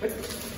But